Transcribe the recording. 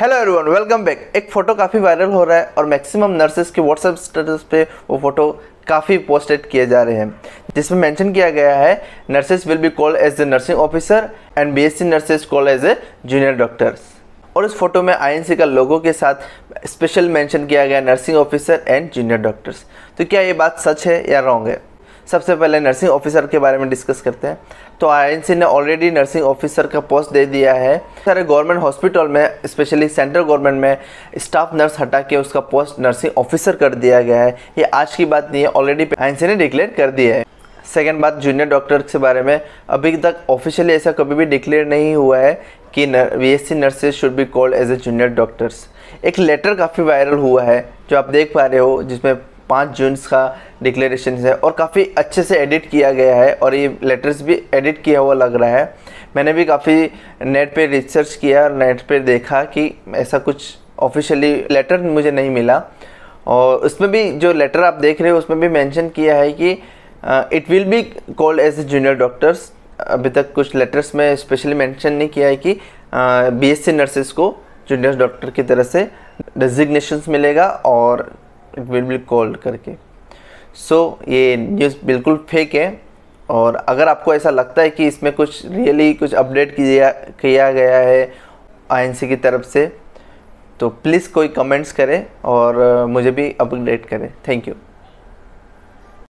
Hello everyone welcome back एक photo काफ़ी viral हो रहा है और मैक्सिमम नर्सेज के व्हाट्सएप स्टेटस पे वो फ़ोटो काफ़ी पोस्टेड किए जा रहे हैं। जिसमें मेंशन किया गया है nurses will be called as the nursing officer and BSc nurses called as a junior doctors और इस फ़ोटो में आईएनसी का लोगो के साथ स्पेशल मेंशन किया गया nursing officer and junior doctors तो क्या ये बात सच है या रॉन्ग है? सबसे पहले नर्सिंग ऑफिसर के बारे में डिस्कस करते हैं। तो आईएनसी ने ऑलरेडी नर्सिंग ऑफिसर का पोस्ट दे दिया है। सारे गवर्नमेंट हॉस्पिटल में स्पेशली सेंट्रल गवर्नमेंट में स्टाफ नर्स हटा के उसका पोस्ट नर्सिंग ऑफिसर कर दिया गया है। ये आज की बात नहीं है ऑलरेडी आईएनसी ने डिक्लेयर कर दिया है। सेकेंड बात जूनियर डॉक्टर के बारे में, अभी तक ऑफिशियली ऐसा कभी भी डिक्लेयर नहीं हुआ है कि B S C nurses should be called as a junior doctors एक लेटर काफ़ी वायरल हुआ है, जो आप देख पा रहे हो, जिसमें पाँच जून का डिक्लेरेशन है और काफ़ी अच्छे से एडिट किया गया है और ये लेटर्स भी एडिट किया हुआ लग रहा है। मैंने भी काफ़ी नेट पे रिसर्च किया और नेट पे देखा कि ऐसा कुछ ऑफिशियली लेटर मुझे नहीं मिला। और उसमें भी जो लेटर आप देख रहे हो, उसमें भी मेंशन किया है कि it will be called as a junior doctors अभी तक कुछ लेटर्स में स्पेशली मेंशन नहीं किया है कि बी एस सी नर्सेज को जूनियर डॉक्टर की तरह से डिजिग्नेशंस मिलेगा और इट विल बी कॉल्ड करके। सो so, ये न्यूज़ बिल्कुल फेक है और अगर आपको ऐसा लगता है कि इसमें कुछ रियली कुछ अपडेट किया किया गया है आईएनसी की तरफ़ से तो प्लीज़ कोई कमेंट्स करें और मुझे भी अपडेट करें। Thank you